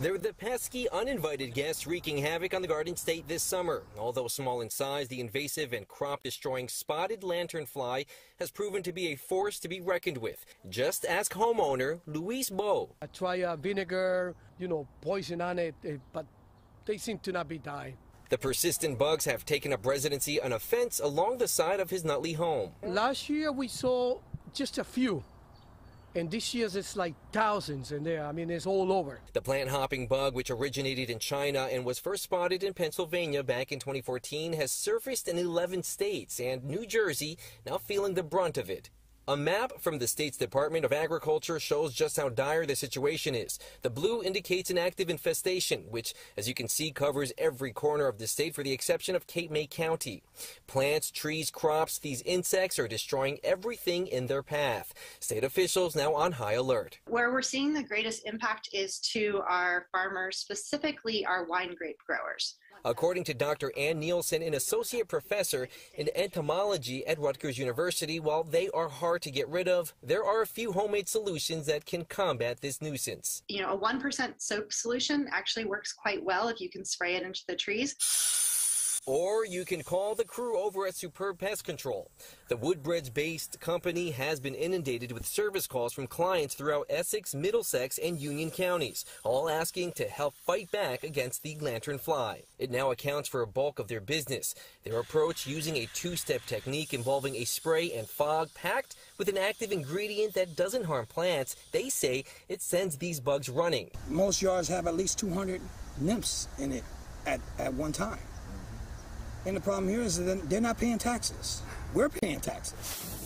They're the pesky, uninvited guests wreaking havoc on the Garden State this summer. Although small in size, the invasive and crop destroying spotted lanternfly has proven to be a force to be reckoned with. Just ask homeowner Luis Bo. I try uh, vinegar, you know, poison on it, eh, but they seem to not be dying. The persistent bugs have taken up residency on a fence along the side of his Nutley home. Last year we saw just a few. And this year it's like thousands in there. I mean, it's all over. The plant hopping bug, which originated in China and was first spotted in Pennsylvania back in 2014, has surfaced in 11 states and New Jersey now feeling the brunt of it. A map from the state's Department of Agriculture shows just how dire the situation is. The blue indicates an active infestation, which, as you can see, covers every corner of the state for the exception of Cape May County. Plants, trees, crops, these insects are destroying everything in their path. State officials now on high alert. Where we're seeing the greatest impact is to our farmers, specifically our wine grape growers. According to Dr. Anne Nielsen, an associate professor in entomology at Rutgers University, while they are hard to get rid of, there are a few homemade solutions that can combat this nuisance. You know, a 1% soap solution actually works quite well if you can spray it into the trees. Or you can call the crew over at Superb Pest Control. The Woodbridge based company has been inundated with service calls from clients throughout Essex, Middlesex, and Union counties, all asking to help fight back against the lantern fly. It now accounts for a bulk of their business. Their approach using a two step technique involving a spray and fog packed with an active ingredient that doesn't harm plants. They say it sends these bugs running. Most yards have at least 200 nymphs in it at, at one time. And the problem here is that they're not paying taxes. We're paying taxes.